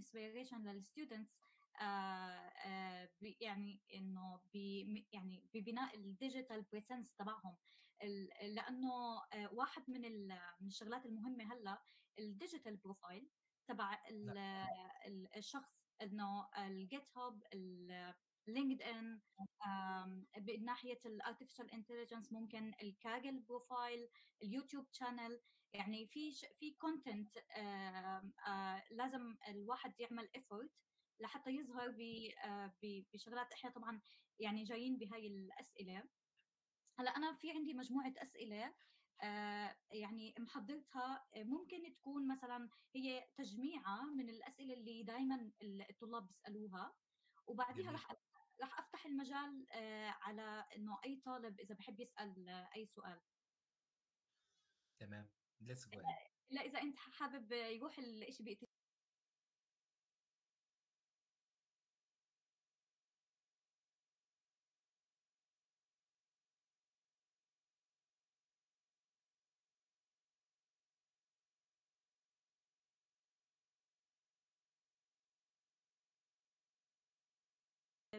inspiration لل students يعني إنه يعني ببناء ال digital presence تبعهم. لأنه واحد من من الشغلات المهمة هلأ ال digital profile تبع الشخص إنه ال GitHub LinkedIn من ناحية ال artificial intelligence ممكن ال Kaggle profile ال YouTube channel يعني في في content لازم الواحد يعمل effort لحتى يظهر بشغلات. إحنا طبعا يعني جايين بهاي الأسئلة. هلأ أنا في عندي مجموعة أسئلة يعني محضرتها. ممكن تكون مثلا هي تجميعة من الأسئلة اللي دائما الطلاب بيسألوها. وبعديها رح رح أفتح المجال على إنه أي طالب إذا بحب يسأل أي سؤال. تمام. ليتس جو لا إذا أنت حابب يروح الشيء بيقتل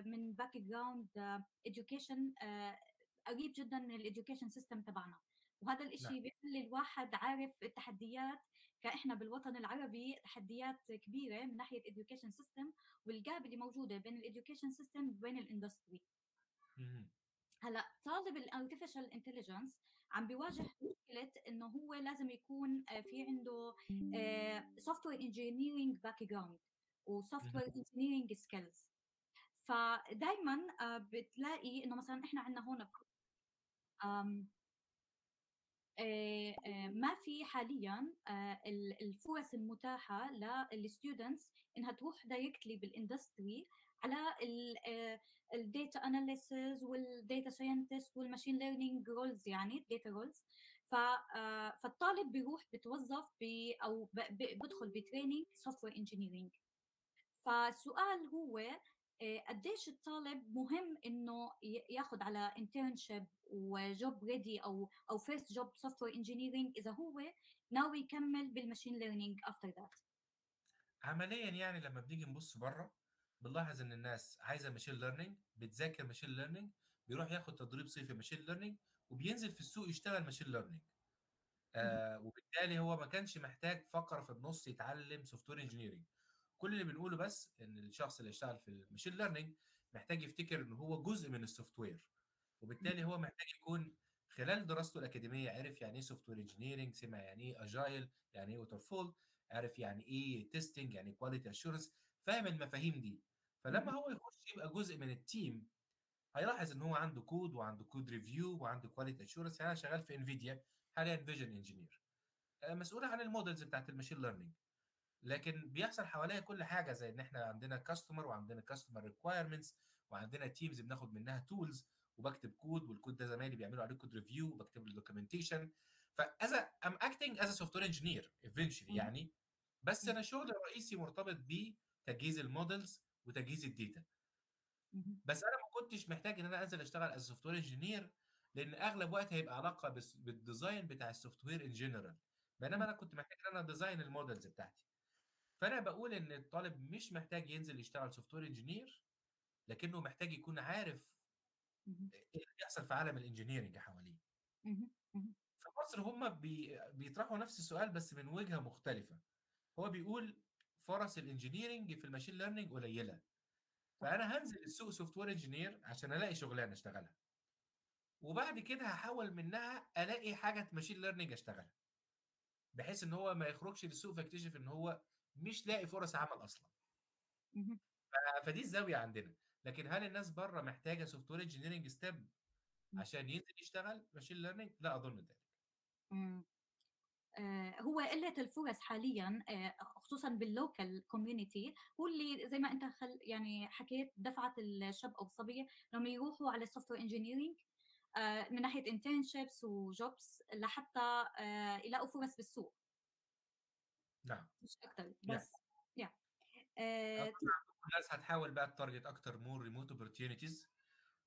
من background education قريب جدا من ال education system تبعنا. وهذا الشيء نعم. بيخلي الواحد عارف التحديات كإحنا بالوطن العربي تحديات كبيرة من ناحية education system وال gap اللي موجودة بين ال education system وبين ال industry هلأ طالب ال artificial intelligence عم بيواجه مشكلة إنه هو لازم يكون في عنده software engineering background و software engineering skills فدائما بتلاقي إنه مثلا إحنا عندنا هون ما في حاليا الفرص المتاحة لل students إنها تروح directly بال industry على ال data analysis وال data scientist وال machine learning roles يعني ال data roles فالطالب بيروح بتوظف ب أو بدخل ب training software engineering فالسؤال هو قديش الطالب مهم إنه ياخذ على internship و job ready أو أو first job software engineering إذا هو ناوي يكمل بال machine learning after that عمليا يعني لما بنيجي نبص بره بنلاحظ إن الناس عايزة machine learning بتذاكر machine learning بيروح ياخد تدريب صيفي machine learning وبينزل في السوق يشتغل machine learning آه وبالتالي هو ما كانش محتاج فقرة في النص يتعلم software engineering كل اللي بنقوله بس إن الشخص اللي يشتغل في ال machine learning محتاج يفتكر إن هو جزء من ال software وبالتالي هو محتاج يكون خلال دراسته الأكاديمية عرف يعني إيه software engineering سمع يعني إيه agile يعني إيه waterfall عرف يعني إيه testing يعني quality assurance فاهم المفاهيم دي. فلما هو يخش يبقى جزء من ال team هيلاحظ إن هو عنده كود وعنده code review وعنده quality assurance يعني أنا شغال في NVIDIA حاليا vision engineer مسؤول عن ال models بتاعت ال machine learning. لكن بيحصل حواليا كل حاجة زي إن إحنا عندنا customer وعندنا customer requirements وعندنا teams بناخد منها tools وبكتب code وال code ده زمايلي بيعملوا عليه code review وبكتب له documentation ف as I'm acting as software engineer eventually يعني بس أنا شغلي الرئيسي مرتبط بتجهيز ال models وتجهيز ال data بس أنا ما كنتش محتاج إن أنا أنزل أشتغل as software engineer لأن أغلب وقت هيبقى علاقة بال design بتاع ال software in general بينما أنا كنت محتاج إن أنا design ال models بتاعتي. فأنا بقول إن الطالب مش محتاج ينزل يشتغل software engineer لكنه محتاج يكون عارف إيه اللي بيحصل في عالم ال engineering حواليه. في مصر هم بي بيطرحوا نفس السؤال بس من وجهة مختلفة. هو بيقول فرص ال engineering في ال machine learning قليلة. فأنا هنزل السوق software engineer عشان ألاقي شغلانة أشتغلها. وبعد كده هحاول منها ألاقي حاجة machine learning أشتغلها. بحيث إن هو ما يخرجش للسوق فيكتشف إن هو مش لاقي فرص عمل أصلا. فدي الزاوية عندنا. لكن هل الناس بره محتاجة software engineering step عشان ينزل يشتغل machine learning لا أظن ذلك. هو قله الفرص حاليا خصوصا بال local community هو اللي زي ما أنت خل يعني حكيت دفعت الشاب أو الصبيه لما يروحوا على ال software engineering من ناحية internships و jobs لحتى يلاقوا فرص بالسوق. نعم. مش أكثر بس يا yeah. uh, الناس هتحاول بقى target أكتر more remote opportunities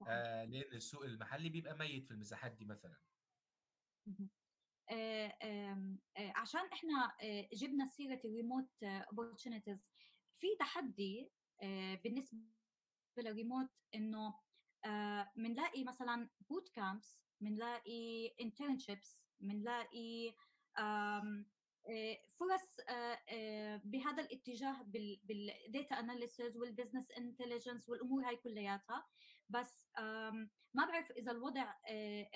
آه لأن السوق المحلي بيبقى ميت في المساحات دي مثلا. آه آه عشان إحنا جبنا سيرة ال remote opportunities في تحدي آه، بالنسبة للريموت إنه بنلاقي مثلا bootcamps بنلاقي internships بنلاقي فرص بهذا الاتجاه بال data analysis وال business intelligence والأمور هاي كلياتها. بس ما بعرف إذا الوضع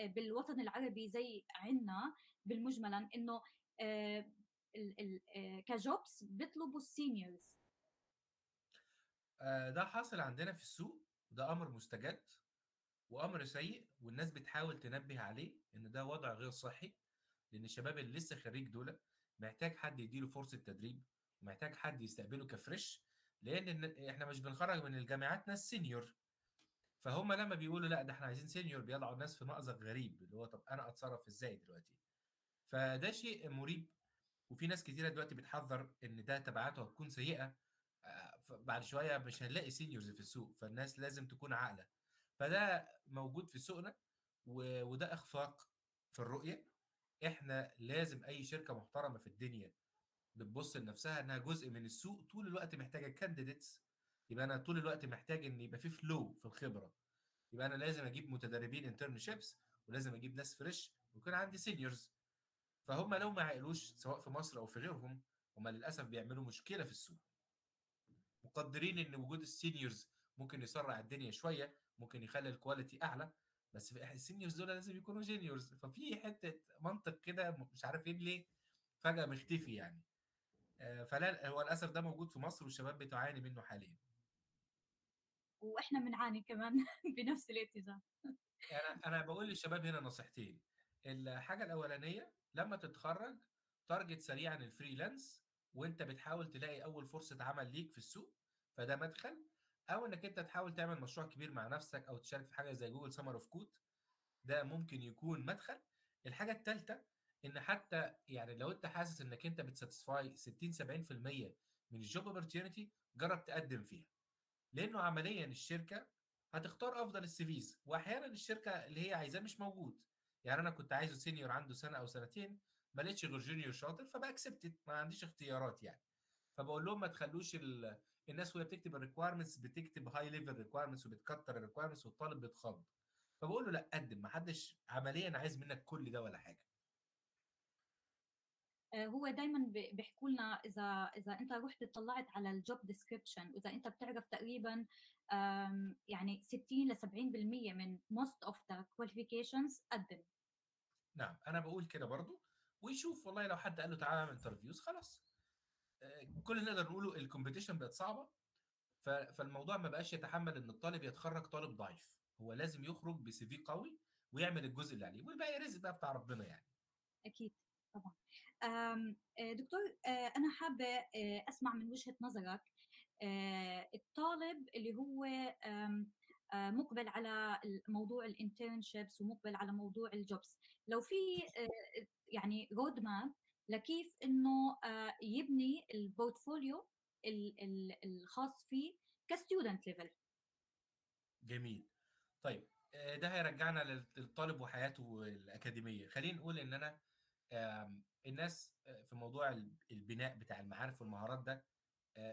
بالوطن العربي زي عنا بالمجملا إنه كجوبس بيطلبوا السينيورز ده حاصل عندنا في السوق وده أمر مستجد وأمر سيء والناس بتحاول تنبه عليه إن ده وضع غير صحي لأن الشباب اللي لسه خريج دول محتاج حد يديله فرصة تدريب ومحتاج حد يستقبله كفريش لأن إحنا مش بنخرج من الجامعات ناس senior فهم لما بيقولوا لأ ده إحنا عايزين senior بيضعوا الناس في مأزق غريب اللي هو طب أنا أتصرف إزاي دلوقتي؟ فده شيء مريب وفي ناس كتيرة دلوقتي بتحذر إن ده تبعاته هتكون سيئة بعد شوية مش هنلاقي seniors في السوق فالناس لازم تكون عاقلة. فده موجود في سوقنا وده إخفاق في الرؤية إحنا لازم أي شركة محترمة في الدنيا بتبص لنفسها إنها جزء من السوق طول الوقت محتاجة candidates يبقى أنا طول الوقت محتاج إن يبقى في flow في الخبرة. يبقى أنا لازم أجيب متدربين internships ولازم أجيب ناس fresh ويكون عندي seniors فهم لو ما عقلوش سواء في مصر أو في غيرهم هم للأسف بيعملوا مشكلة في السوق. مقدرين إن وجود ال seniors ممكن يسرع الدنيا شوية ممكن يخلي ال quality أعلى. بس ال seniors دول لازم يكونوا juniors ففي حتة منطق كده مش عارف إيه ليه فجأة مختفي يعني. فلا هو للأسف ده موجود في مصر والشباب بتعاني منه حاليا. وإحنا بنعاني كمان بنفس الاتجاه أنا أنا بقول للشباب هنا نصيحتين. الحاجة الأولانية لما تتخرج target سريعا ال freelance وأنت بتحاول تلاقي أول فرصة عمل ليك في السوق فده مدخل. أو إنك أنت تحاول تعمل مشروع كبير مع نفسك أو تشارك في حاجة زي Google Summer of Code ده ممكن يكون مدخل. الحاجة الثالثه إن حتى يعني لو أنت حاسس إنك أنت بت satisfy 60 70% من ال job opportunity جرب تقدم فيها. لأنه عمليا الشركة هتختار أفضل ال CVs واحيانا الشركة اللي هي عايزاه مش موجود. يعني أنا كنت عايزه senior عنده سنة أو سنتين ما لقيتش غير junior شاطر فب accept ما عنديش اختيارات يعني. فبقول لهم ما تخلوش. الناس وهي بتكتب ال requirements بتكتب high level requirements وبتكتر ال requirements والطالب بيتخض. فبقول له لا قدم ما حدش عمليا عايز منك كل ده ولا حاجة. هو دائما بيحكوا لنا إذا إذا أنت رحت اطلعت على ال job description وإذا أنت بتعرف تقريبا يعني 60 ل 70% من most of the qualifications قدم. نعم أنا بقول كده برضو. ويشوف والله لو حد قال له تعالى اعمل interviews خلاص. كل اللي نقدر نقوله ال competition بقت صعبة فالموضوع ما بقاش يتحمل إن الطالب يتخرج طالب ضعيف. هو لازم يخرج ب CV قوي ويعمل الجزء اللي عليه والباقي رزق بقى بتاع ربنا يعني. أكيد طبعا. دكتور أنا حابة أسمع من وجهة نظرك الطالب اللي هو مقبل على موضوع ال internships ومقبل على موضوع ال jobs لو في يعني road map لكيف إنه يبني ال portfolio الخاص فيه ك student level جميل. طيب ده هيرجعنا للطالب وحياته الأكاديمية. خلينا نقول إن أنا الناس في موضوع البناء بتاع المعارف والمهارات ده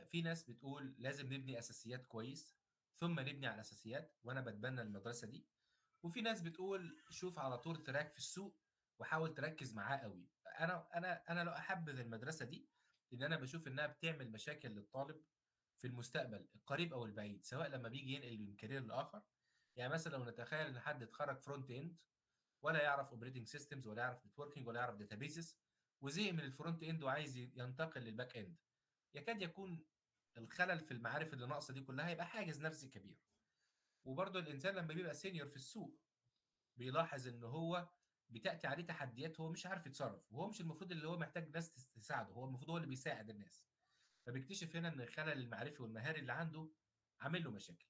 في ناس بتقول لازم نبني أساسيات كويس ثم نبني على الاساسيات وأنا بتبنى المدرسة دي. وفي ناس بتقول شوف على طول track في السوق وحاول تركز معاه قوي. أنا أنا أنا لا أحبذ المدرسة دي لأن أنا بشوف إنها بتعمل مشاكل للطالب في المستقبل القريب أو البعيد سواء لما بيجي ينقل من career لآخر. يعني مثلا لو نتخيل إن حد اتخرج front end ولا يعرف operating systems ولا يعرف networking ولا يعرف databases وزهق من ال front end وعايز ينتقل لل back end يكاد يكون الخلل في المعارف اللي ناقصة دي كلها يبقى حاجز نفسي كبير. وبرضه الإنسان لما بيبقى سينيور في السوق بيلاحظ إن هو بتأتي عليه تحديات هو مش عارف يتصرف وهو مش المفروض اللي هو محتاج ناس تساعده هو المفروض هو اللي بيساعد الناس. فبيكتشف هنا إن الخلل المعرفي والمهاري اللي عنده عامل له مشاكل.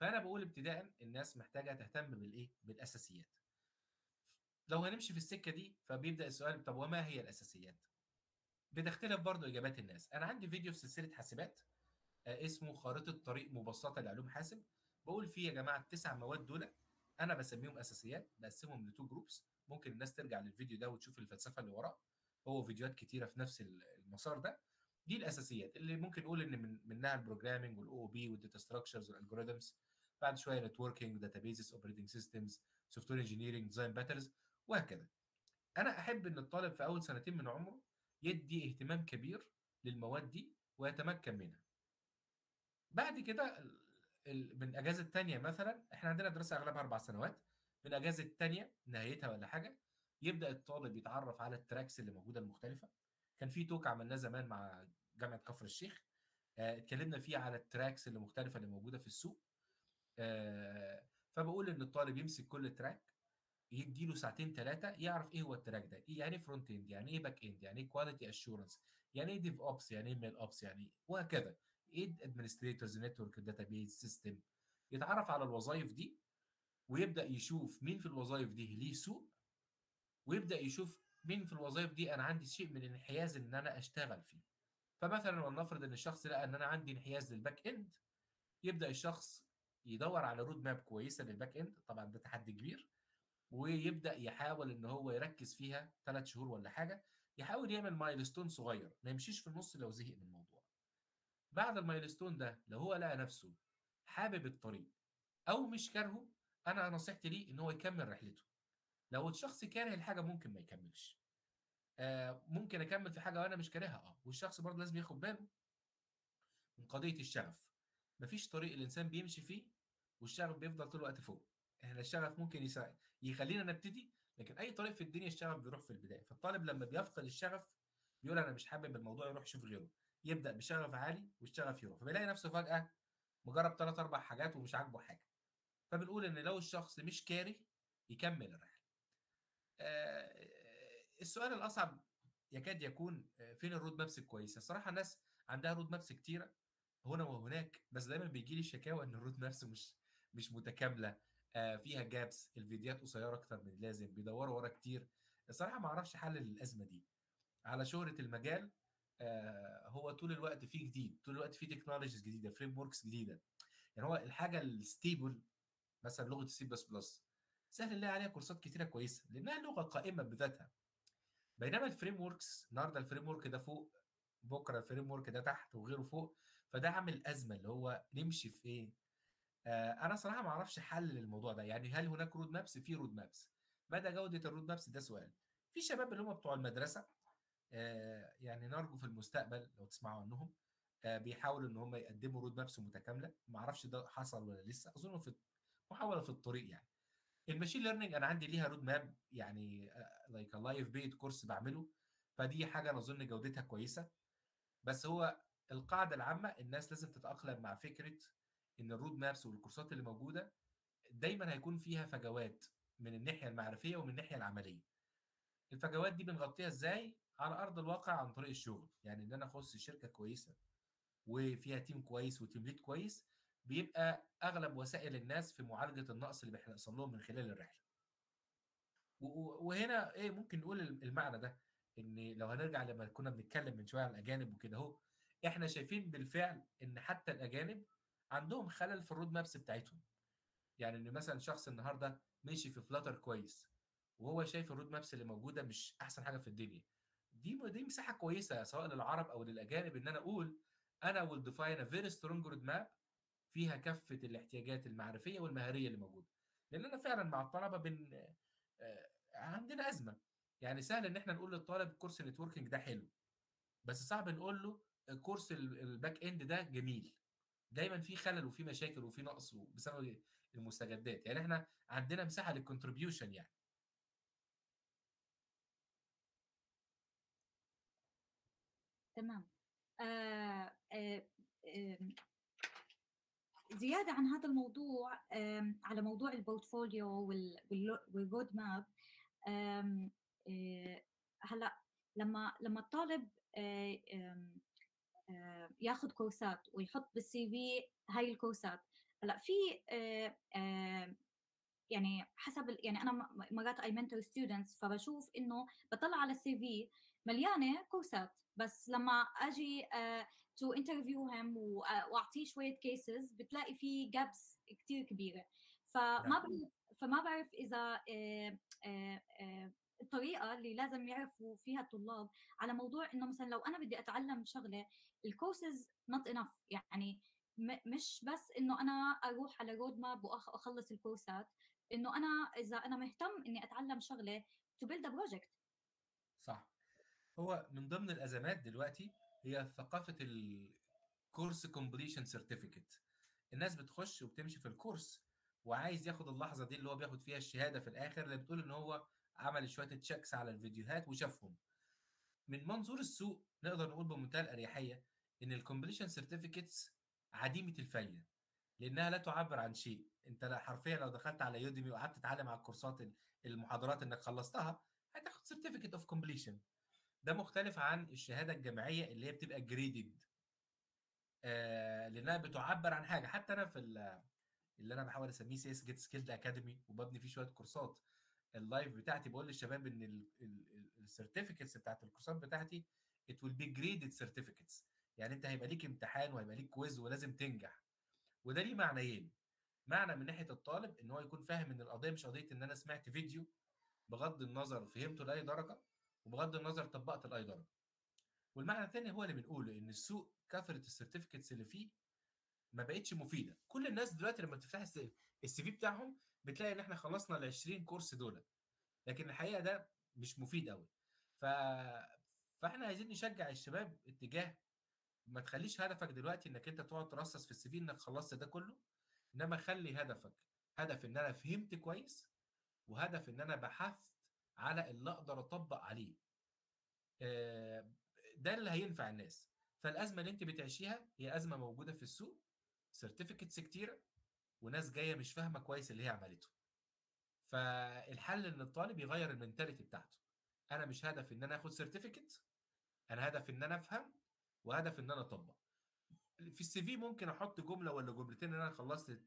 فأنا بقول ابتداء الناس محتاجة تهتم بالايه بالأساسيات. لو هنمشي في السكة دي فبيبدأ السؤال طب وما هي الأساسيات؟ بتختلف برضه إجابات الناس. أنا عندي فيديو في سلسلة حاسبات اسمه خارطة طريق مبسطة لعلوم حاسب. بقول فيه يا جماعة التسع مواد دول أنا بسميهم أساسيات بقسمهم ل two groups ممكن الناس ترجع للفيديو ده وتشوف الفلسفة اللي وراه. هو فيديوهات كتيرة في نفس المسار ده. دي الأساسيات اللي ممكن نقول إن من منها ال programming وال OOP وال data structures وال algorithms بعد شوية networking databases operating systems software engineering design patterns وهكذا. أنا أحب إن الطالب في أول سنتين من عمره يدي اهتمام كبير للمواد دي ويتمكن منها. بعد كده من أجازة الثانية مثلا إحنا عندنا دراسة أغلبها أربع سنوات. من اجازه الثانية نهايتها ولا حاجة يبدأ الطالب يتعرف على ال tracks اللي موجودة المختلفة. كان في talk عملناه زمان مع جامعة كفر الشيخ. آه، اتكلمنا فيه على ال tracks اللي مختلفة اللي موجودة في السوق. آه، فبقول إن الطالب يمسك كل track يديله ساعتين ثلاثة يعرف إيه هو ال track ده يعني front end يعني إيه back end يعني إيه quality assurance يعني إيه DevOps يعني إيه MLOps يعني وهكذا. إيه administrators network database system يتعرف على الوظائف دي ويبدأ يشوف مين في الوظائف دي ليه سوق ويبدأ يشوف مين في الوظائف دي أنا عندي شيء من الانحياز إن أنا أشتغل فيه. فمثلا ولنفرض إن الشخص لقى إن أنا عندي انحياز لل back end يبدأ الشخص يدور على road map كويسة لل back end طبعا ده تحدي كبير ويبدأ يحاول إن هو يركز فيها ثلاث شهور ولا حاجة يحاول يعمل milestone صغير ما يمشيش في النص لو زهق من الموضوع. بعد ال milestone ده لو هو لقى نفسه حابب الطريق أو مش كارهه أنا نصيحتي ليه إن هو يكمل رحلته. لو الشخص كاره الحاجة ممكن ما يكملش. آه ممكن أكمل في حاجة وأنا مش كارهها آه والشخص برضه لازم ياخد باله من قضية الشغف. مفيش طريق الإنسان بيمشي فيه والشغف بيفضل طول الوقت فوق. إحنا الشغف ممكن يساعد يخلينا نبتدي لكن أي طريق في الدنيا الشغف بيروح في البداية. فالطالب لما بيفقد الشغف بيقول أنا مش حابب الموضوع يروح يشوف غيره. يبدأ بشغف عالي والشغف يروح. فبيلاقي نفسه فجأة مجرب ثلاث أربع حاجات ومش عاجبه حاجة. فبنقول إن لو الشخص مش كاره يكمل الرحلة. آه السؤال الأصعب يكاد يكون فين ال road maps الكويسة؟ الصراحة الناس عندها road maps كتيرة هنا وهناك بس دايما بيجي لي شكاوى إن ال road maps مش مش متكاملة. آه فيها gaps الفيديوهات قصيرة أكتر من اللازم بيدوروا ورا كتير. الصراحة ما أعرفش حل للأزمة دي. على شهرة المجال آه هو طول الوقت فيه جديد طول الوقت فيه technologies جديدة frameworks جديدة. يعني هو الحاجة ال stable مثلا لغة السي بلس بلس سهل نلاقي عليها كورسات كتيرة كويسة لأنها لغة قائمة بذاتها. بينما ال frameworks النهارده ال framework ده فوق بكرة ال framework ده تحت وغيره فوق فده عامل أزمة اللي هو نمشي في إيه؟ آه أنا صراحة ما أعرفش حل للموضوع ده. يعني هل هناك road maps في road maps مدى جودة ال road maps ده سؤال. في شباب اللي هم بتوع المدرسة آه يعني نرجو في المستقبل لو تسمعوا عنهم آه بيحاولوا إن هم يقدموا road maps متكاملة. ما أعرفش ده حصل ولا لسه. أظن في محاولة في الطريق يعني. ال machine learning أنا عندي ليها road map يعني like live paid course بعمله فدي حاجة أنا أظن جودتها كويسة. بس هو القاعدة العامة الناس لازم تتأقلم مع فكرة إن ال road maps وال كورسات اللي موجودة دايما هيكون فيها فجوات من الناحية المعرفية ومن الناحية العملية. الفجوات دي بنغطيها إزاي؟ على أرض الواقع عن طريق الشغل. يعني إن أنا أخش شركة كويسة وفيها team كويس و team lead كويس بيبقى أغلب وسائل الناس في معالجة النقص اللي بيحصل لهم من خلال الرحلة. وهنا إيه ممكن نقول المعنى ده إن لو هنرجع لما كنا بنتكلم من شوية عن الأجانب وكده أهو إحنا شايفين بالفعل إن حتى الأجانب عندهم خلل في ال road maps بتاعتهم. يعني إن مثلا شخص النهارده ماشي في Flutter كويس وهو شايف ال road maps اللي موجودة مش أحسن حاجة في الدنيا. دي دي مساحة كويسة سواء للعرب أو للأجانب إن أنا أقول أنا will define a very strong road map فيها كافة الاحتياجات المعرفية والمهارية اللي موجودة. لأن أنا فعلا مع الطلبة بن عندنا أزمة. يعني سهل إن إحنا نقول للطالب كورس ال networking ده حلو. بس صعب نقول له كورس ال back end ده جميل. دايما في خلل وفي مشاكل وفي نقص بسبب المستجدات. يعني إحنا عندنا مساحة لل contribution يعني. تمام. آه آه آه زيادة عن هذا الموضوع على موضوع ال portfolio وال road map هلأ لما لما الطالب ياخذ كورسات ويحط بال CV هاي الكورسات هلأ في يعني حسب يعني أنا مرات I mentor students فبشوف إنه بطلع على ال CV مليانة كورسات بس لما أجي to interview him وأعطيه شوية cases بتلاقي في gaps كثير كبيرة. فما بعرف فما بعرف إذا الطريقة اللي لازم يعرفوا فيها الطلاب على موضوع إنه مثلا لو أنا بدي أتعلم شغلة ال courses not enough يعني مش بس إنه أنا أروح على road map وأخلص الكورسات إنه أنا إذا أنا مهتم إني أتعلم شغلة to build project صح. هو من ضمن الأزمات دلوقتي هي ثقافة ال course completion certificate الناس بتخش وبتمشي في ال course وعايز ياخد اللحظة دي اللي هو بياخد فيها الشهادة في الآخر اللي بتقول إن هو عمل شوية checks على الفيديوهات وشافهم. من منظور السوق نقدر نقول بمنتهى الأريحية إن ال completion certificates عديمة الفايدة لأنها لا تعبر عن شيء. أنت حرفيا لو دخلت على Udemy وقعدت تتعلم على الكورسات المحاضرات إنك خلصتها هتاخد certificate of completion ده مختلف عن الشهادة الجامعية اللي هي بتبقى graded آه لأنها بتعبر عن حاجة. حتى أنا في اللي أنا بحاول أسميه CS Get Skilled Academy وببني فيه شوية كورسات ال live بتاعتي بقول للشباب إن ال certificates بتاعت الكورسات بتاعتي it will be graded certificates يعني أنت هيبقى ليك امتحان وهيبقى ليك quiz ولازم تنجح. وده ليه معنيين. معنى من ناحية الطالب إن هو يكون فاهم إن القضية مش قضية إن أنا سمعت فيديو بغض النظر فهمته لأي درجة وبغض النظر طبقت لاي درجة. والمعنى الثاني هو اللي بنقوله إن السوق كثرة ال certificates اللي فيه ما بقتش مفيدة. كل الناس دلوقتي لما تفتح ال CV بتاعهم بتلاقي إن إحنا خلصنا ال 20 course دول. لكن الحقيقة ده مش مفيد قوي ف فإحنا عايزين نشجع الشباب اتجاه ما تخليش هدفك دلوقتي إنك أنت تقعد ترصص في ال CV إنك خلصت ده كله إنما خلي هدفك هدف إن أنا فهمت كويس وهدف إن أنا بحثت على اللي أقدر أطبق عليه. ده اللي هينفع الناس. فالأزمة اللي انت بتعيشيها هي أزمة موجودة في السوق certificates كتيرة وناس جاية مش فاهمة كويس اللي هي عملته. فالحل إن الطالب يغير ال mentality بتاعته. أنا مش هدف إن أنا آخد certificate أنا هدف إن أنا أفهم وهدف إن أنا أطبق. في ال CV ممكن أحط جملة ولا جملتين إن أنا خلصت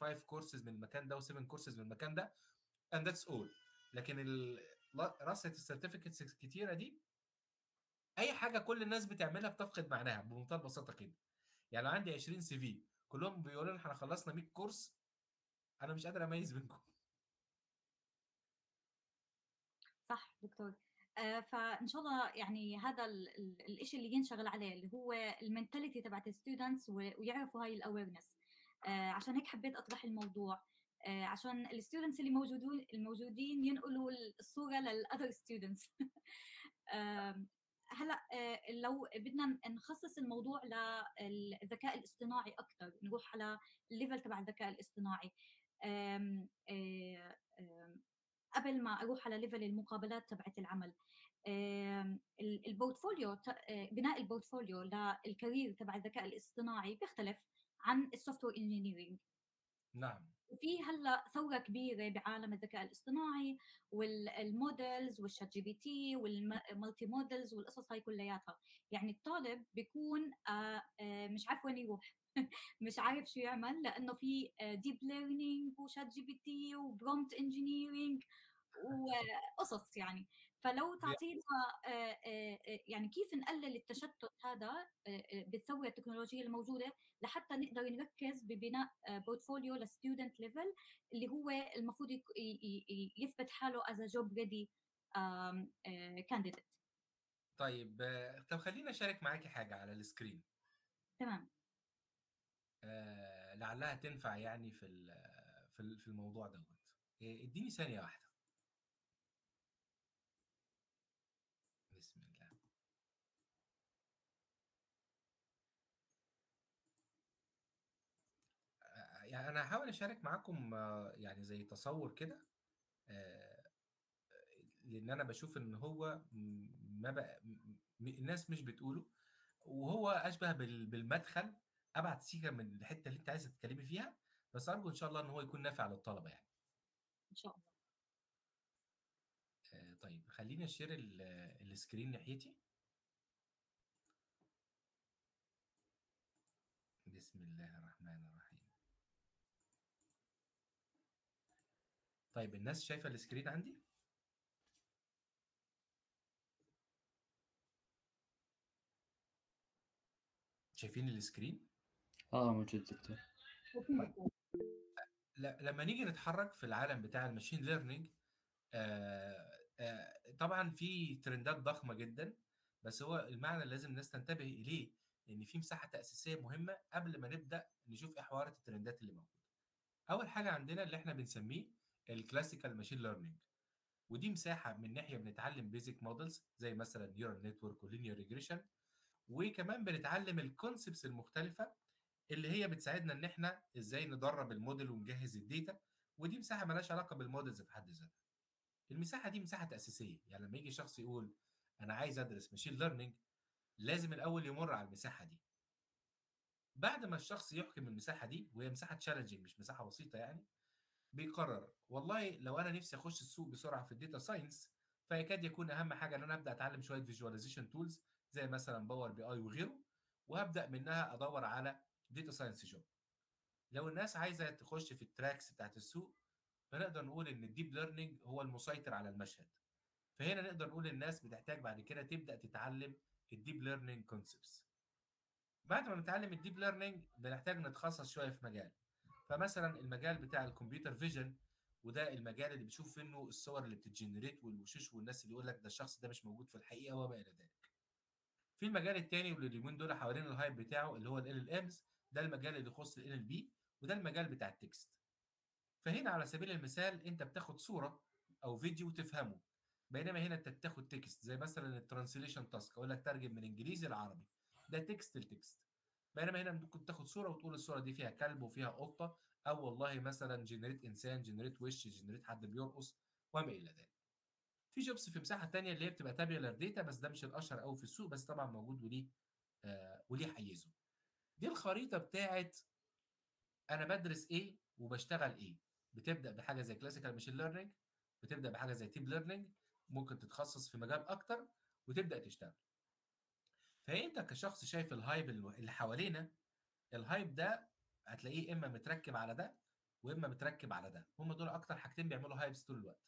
5 كورسز من المكان ده و7 كورسز من المكان ده and that's all. لكن رصه ال certificates الكتيرة دي أي حاجة كل الناس بتعملها بتفقد معناها بمنتهى البساطة كده. يعني لو عندي 20 CV كلهم بيقولوا لنا إحنا خلصنا 100 course أنا مش قادر أميز بينكم. صح دكتور. آه فإن شاء الله يعني هذا الشيء اللي بنشتغل عليه اللي هو ال mentality تبعت ال students ويعرفوا هاي ال awareness آه عشان هيك حبيت أطرح الموضوع. عشان ال students اللي موجودون الموجودين ينقلوا الصورة لل other students هلأ لو بدنا نخصص الموضوع للذكاء الاصطناعي أكثر نروح على ال level تبع الذكاء الاصطناعي. قبل ما أروح على level المقابلات تبعت العمل ال portfolio بناء ال portfolio لل career تبع الذكاء الاصطناعي بيختلف عن ال software engineering نعم. وفي هلأ ثورة كبيرة بعالم الذكاء الاصطناعي وال models وال ChatGPT وال multi models والقصص هاي كلياتها. يعني الطالب بيكون مش عارف وين يروح. مش عارف شو يعمل لأنه في deep learning و ChatGPT و prompt engineering وقصص يعني. فلو تعطينا يعني كيف نقلل التشتت هذا بالثوره التكنولوجية الموجودة لحتى نقدر نركز ببناء portfolio ل student level اللي هو المفروض يثبت حاله as job ready candidate طيب طب خلينا أشارك معاكي حاجة على ال screen تمام. آه لعلها تنفع يعني في في الموضوع دوت. اديني ثانية واحدة بسم الله أنا هحاول أشارك معاكم يعني زي تصور كده لأن أنا بشوف إن هو ما بقى الناس مش بتقوله وهو أشبه بالمدخل ابعد سيكه من الحتة اللي أنت عايزة تتكلمي فيها بس أرجو إن شاء الله إن هو يكون نافع للطلبة يعني. إن شاء الله. طيب خليني أشير السكرين ناحيتي. بسم الله الرحمن الرحيم. طيب الناس شايفة ال screen عندي؟ شايفين ال screen؟ آه موجود دكتور. لما نيجي نتحرك في العالم بتاع ال machine learning آه آه، طبعا في ترندات ضخمة جدا بس هو المعنى اللي لازم الناس تنتبه إليه إن في مساحة تأسيسية مهمة قبل ما نبدأ نشوف إيه حوارات الترندات اللي موجودة. أول حاجة عندنا اللي إحنا بنسميه ال classical machine learning ودي مساحة من ناحية بنتعلم basic models زي مثلا neural network و linear regression وكمان بنتعلم ال concepts المختلفة اللي هي بتساعدنا إن إحنا إزاي ندرب الموديل ونجهز ال data ودي مساحة مالهاش علاقة بال models في حد ذاتها. المساحة دي مساحة تاسيسيه يعني لما يجي شخص يقول أنا عايز أدرس machine learning لازم الأول يمر على المساحة دي. بعد ما الشخص يحكم المساحة دي وهي مساحة challenging مش مساحة بسيطة يعني بيقرر. والله لو أنا نفسي أخش السوق بسرعة في ال data science فيكاد يكون أهم حاجة إن أنا أبدأ أتعلم شوية visualization tools زي مثلا Power BI وغيره وهبدأ منها أدور على data science job لو الناس عايزة تخش في ال tracks بتاعت السوق فنقدر نقول إن ال deep learning هو المسيطر على المشهد. فهنا نقدر نقول الناس بتحتاج بعد كده تبدأ تتعلم ال deep learning concepts بعد ما نتعلم ال deep learning بنحتاج نتخصص شوية في مجال. فمثلا المجال بتاع ال computer vision وده المجال اللي بتشوف منه الصور اللي بتت generate والوشوش والناس اللي يقول لك ده الشخص ده مش موجود في الحقيقة وما إلى ذلك. في المجال الثاني واللي اليومين دول حوالين ال hype بتاعه اللي هو ال LLMs ده المجال اللي يخص ال NLP وده المجال بتاع ال text فهنا على سبيل المثال أنت بتاخد صورة أو فيديو وتفهمه بينما هنا أنت بتاخد text زي مثلا ال translation task أقول لك ترجم من إنجليزي لعربي ده text ل text بينما هنا ممكن تاخد صورة وتقول الصورة دي فيها كلب وفيها قطة أو والله مثلا generate إنسان generate وش generate حد بيرقص وما إلى ذلك. في jobs في مساحة تانية اللي هي بتبقى tabular data بس ده مش الأشهر قوي في السوق بس طبعا موجود وليه آه وليه حيزه. دي الخريطة بتاعت أنا بدرس إيه وبشتغل إيه. بتبدأ بحاجة زي classical machine learning بتبدأ بحاجة زي deep learning ممكن تتخصص في مجال أكتر وتبدأ تشتغل. فأنت كشخص شايف ال hype اللي حوالينا ال hype ده هتلاقيه إما متركب على ده وإما متركب على ده. هم دول أكتر حاجتين بيعملوا hypes طول الوقت.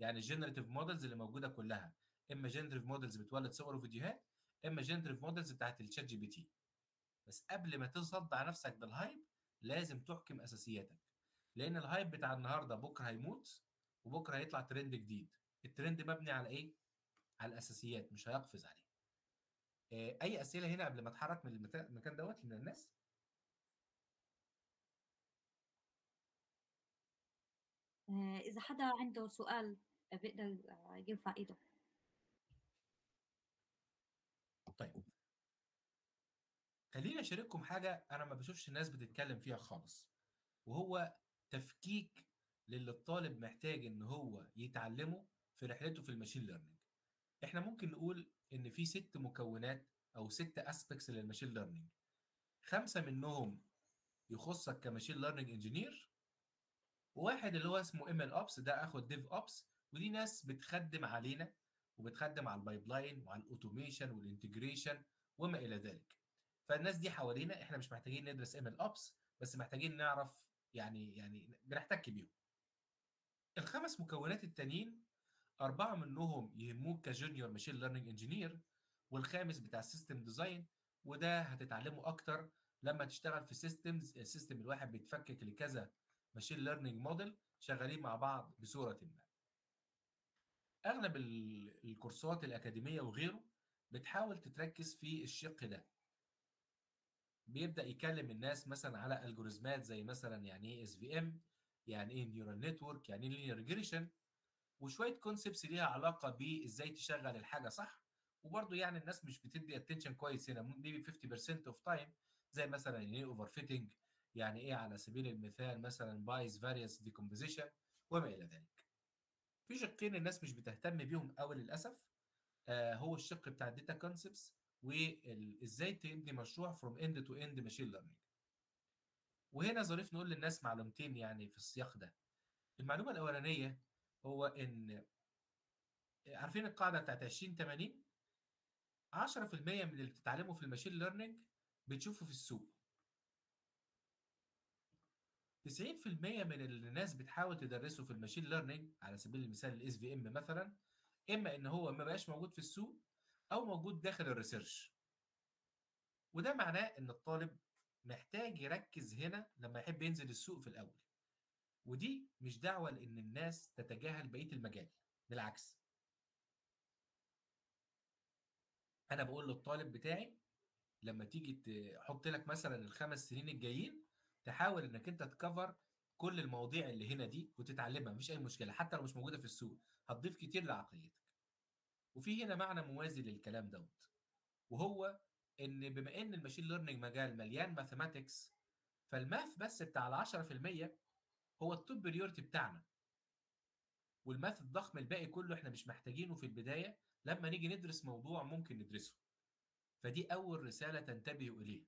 يعني ال generative models اللي موجودة كلها إما generative models بتولد صور وفيديوهات إما generative models بتاعت ال ChatGPT بس قبل ما تصدع نفسك بال hype لازم تحكم أساسياتك. لأن ال hype بتاع النهارده بكرة هيموت وبكرة هيطلع ترند جديد. الترند مبني على إيه؟ على الأساسيات مش هيقفز عليه أي أسئلة هنا قبل ما أتحرك من المكان دوت من الناس إذا حدا عنده سؤال بيقدر يرفع إيده طيب. خليني أشارككم حاجة أنا ما بشوفش الناس بتتكلم فيها خالص وهو تفكيك للي الطالب محتاج إن هو يتعلمه في رحلته في ال machine learning إحنا ممكن نقول إن في ست مكونات أو ست aspects لل machine learning خمسة منهم يخصك ك machine learning engineer وواحد اللي هو اسمه ام ال اوبس ده أخد ديف اوبس ودي ناس بتخدم علينا وبتخدم على ال pipeline وعلى ال automation وال integration وما إلى ذلك. فالناس دي حوالينا إحنا مش محتاجين ندرس MLOps بس محتاجين نعرف يعني يعني بنحتك بيهم. الخمس مكونات التانيين أربعة منهم يهموك ك junior machine learning engineer والخامس بتاع ال system design وده هتتعلمه أكتر لما تشتغل في systems ال system الواحد بيتفكك لكذا machine learning model شغالين مع بعض بصورة ما. أغلب الكورسات الأكاديمية وغيره بتحاول تتركز في الشق ده. بيبدأ يكلم الناس مثلا على algorithmات زي مثلا يعني إيه SVM يعني إيه neural network يعني إيه linear regression وشوية concepts ليها علاقة بإزاي تشغل الحاجة صح. وبرضه يعني الناس مش بتدي attention كويس هنا maybe 50% of time زي مثلا يعني إيه overfitting يعني إيه على سبيل المثال مثلا bias variance decomposition وما إلى ذلك. في شقين الناس مش بتهتم بيهم قوي للأسف. آه هو الشق بتاع ال data concepts وازاي تبني مشروع from end to end machine learning وهنا ظريف نقول للناس معلومتين يعني في السياق ده. المعلومة الأولانية هو إن عارفين القاعدة بتاعت 20 80 10% من اللي بتتعلمه في ال machine learning بتشوفه في السوق. 90% من اللي الناس بتحاول تدرسه في ال machine learning على سبيل المثال ال SVM مثلا إما إن هو ما بقاش موجود في السوق أو موجود داخل ال research وده معناه إن الطالب محتاج يركز هنا لما يحب ينزل السوق في الأول. ودي مش دعوة لإن الناس تتجاهل بقية المجال بالعكس. أنا بقول للطالب بتاعي لما تيجي تحط لك مثلا الخمس سنين الجايين تحاول إنك أنت تcover كل المواضيع اللي هنا دي وتتعلمها مفيش أي مشكلة حتى لو مش موجودة في السوق هتضيف كتير لعقليتك. وفي هنا معنى موازي للكلام دوت وهو إن بما إن ال machine learning مجال مليان mathematics فال math بس بتاع ال 10% هو ال top priority بتاعنا. وال math الضخم الباقي كله إحنا مش محتاجينه في البداية. لما نيجي ندرس موضوع ممكن ندرسه. فدي أول رسالة تنتبهوا إليها.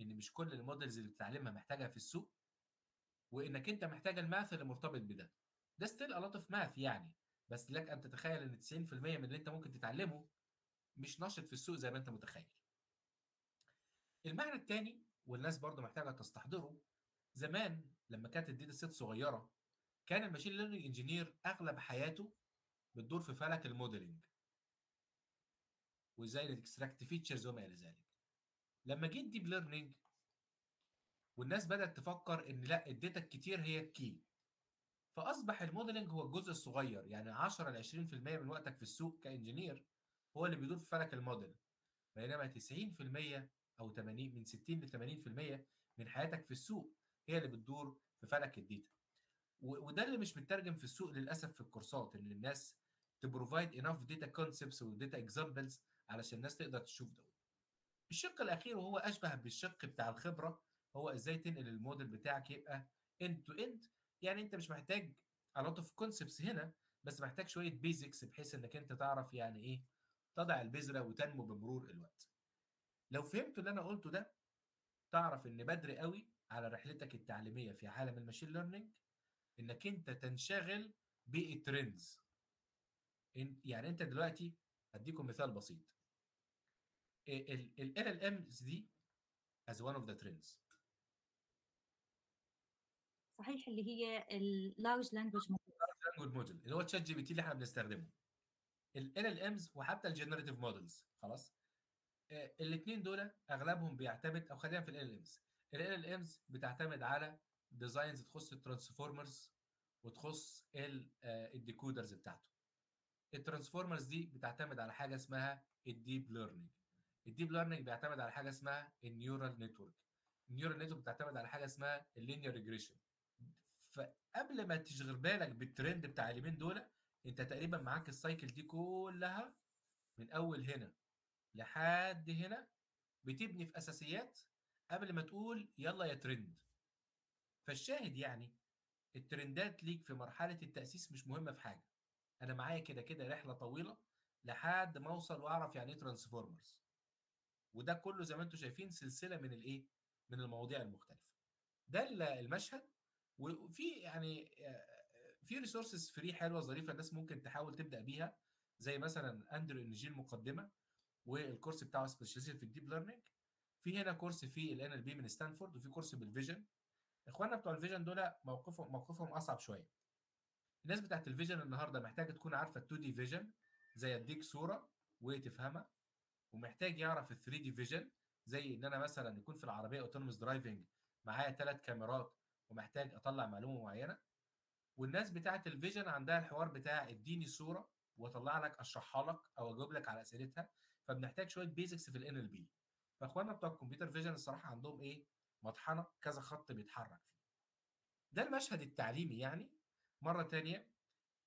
إن مش كل ال models اللي بتتعلمها محتاجها في السوق وإنك أنت محتاج ال math اللي مرتبط بده. ده still lot of math يعني. بس لك أن تتخيل إن 90% من اللي أنت ممكن تتعلمه مش نشط في السوق زي ما أنت متخيل. المعنى الثاني والناس برضو محتاجة تستحضره زمان لما كانت ال data set صغيرة كان ال machine learning engineer أغلب حياته بتدور في فلك ال modeling وإزاي نextract features وما إلى ذلك. لما جيت deep learning والناس بدأت تفكر إن لأ ال data الكتير هي ال key فأصبح ال modeling هو الجزء الصغير يعني 10 ل 20% من وقتك في السوق ك engineer هو اللي بيدور في فلك الموديل. بينما 90% أو 80 من 60 ل 80% من حياتك في السوق هي اللي بتدور في فلك ال data وده اللي مش مترجم في السوق للأسف في الكورسات إن الناس تprovide enough data concepts و data examples علشان الناس تقدر تشوف ده. الشق الأخير وهو أشبه بالشق بتاع الخبرة هو إزاي تنقل الموديل بتاعك يبقى end to end يعني أنت مش محتاج lot of concepts هنا بس محتاج شوية basics بحيث إنك أنت تعرف يعني إيه تضع البذرة وتنمو بمرور الوقت. لو فهمت اللي أنا قلته ده تعرف إن بدري قوي على رحلتك التعليمية في عالم ال machine learning إنك أنت تنشغل بال trends يعني أنت دلوقتي هديكم مثال بسيط. ال LLMs دي as one of the trends. صحيح اللي هي اللارج لانجوج موديل لانجوج موديل اللي هو تشات جي بي تي اللي إحنا بنستخدمه. ال LLMs وحتى ال generative models خلاص. الاثنين دول أغلبهم بيعتمد أو خلينا في ال LLMs ال LLMs بتعتمد على designs تخص ال transformers وتخص ال decoders بتاعته. ال transformers دي بتعتمد على حاجة اسمها ال deep learning ال deep learning بيعتمد على حاجة اسمها ال neural network ال neural network بتعتمد على حاجة اسمها ال linear regression فقبل ما تشغل بالك بالترند بتاع اليومين دول انت تقريبا معاك ال cycle دي كلها من أول هنا لحد هنا بتبني في أساسيات قبل ما تقول يلا يا ترند. فالشاهد يعني ال trendات ليك في مرحلة التأسيس مش مهمة في حاجة. أنا معايا كده كده رحلة طويلة لحد ما أوصل وأعرف يعني إيه transformers وده كله زي ما أنتم شايفين سلسلة من الإيه؟ من المواضيع المختلفة. ده المشهد. وفي يعني في resources free حلوة ظريفة الناس ممكن تحاول تبدأ بيها. زي مثلا Andrew Ng المقدمة وال course بتاعه specialization في ال deep learning في هنا course في ال NLP من ستانفورد وفي course بال vision إخواننا بتوع ال vision دول موقفهم موقفهم أصعب شوية. الناس بتاعت ال vision النهارده محتاجة تكون عارفة ال 2D vision زي أديك صورة وتفهمها ومحتاج يعرف ال 3D vision زي إن أنا مثلا يكون في العربية autonomous driving معايا ثلاث كاميرات ومحتاج أطلع معلومة معينة. والناس بتاعت ال vision عندها الحوار بتاع إديني صورة وأطلع لك أشرحها لك أو أجاوب لك على أسئلتها. فبنحتاج شوية basics في ال NLP فاخواننا بتوع ال computer vision الصراحة عندهم إيه؟ مطحنة كذا خط بيتحرك فيه. ده المشهد التعليمي يعني. مرة تانية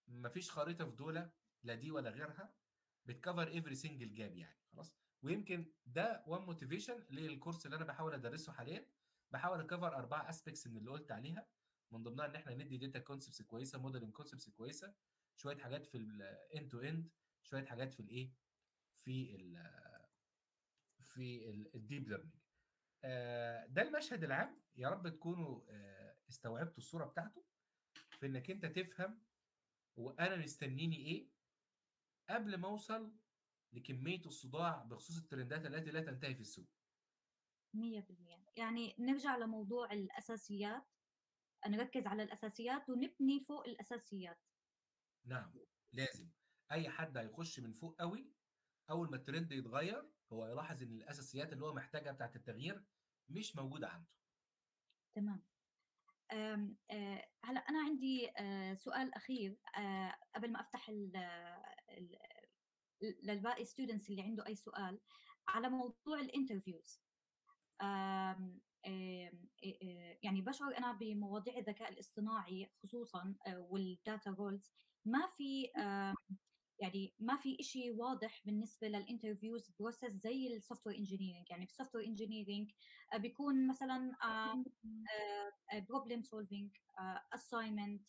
مفيش خريطة في دولة لا دي ولا غيرها بت cover every single job يعني خلاص. ويمكن ده one motivation لل course اللي أنا بحاول أدرسه حاليا. بحاول ا cover أربع aspects من اللي قلت عليها من ضمنها إن إحنا ندي data concepts كويسة modeling concepts كويسة شوية حاجات في ال end to end شوية حاجات في الإيه؟ في في ال deep learning ده المشهد العام. يا رب تكونوا استوعبتوا الصورة بتاعته في إنك أنت تفهم وأنا مستنيني إيه قبل ما أوصل لكمية الصداع بخصوص الترندات التي لا تنتهي في السوق. 100% يعني نرجع لموضوع الأساسيات. نركز على الأساسيات ونبني فوق الأساسيات. نعم لازم. أي حد هيخش من فوق قوي أول ما الترند يتغير هو يلاحظ إن الأساسيات اللي هو محتاجها بتاعت التغيير مش موجودة عنده. تمام. هلا أنا عندي سؤال أخير قبل ما أفتح للباقي students اللي عنده أي سؤال على موضوع ال interviews يعني بشعر أنا بمواضيع الذكاء الاصطناعي خصوصا وال data roles ما في يعني ما في شيء واضح بالنسبة لل interviews process زي ال software engineering يعني في ال software engineering بيكون مثلا problem solving assignment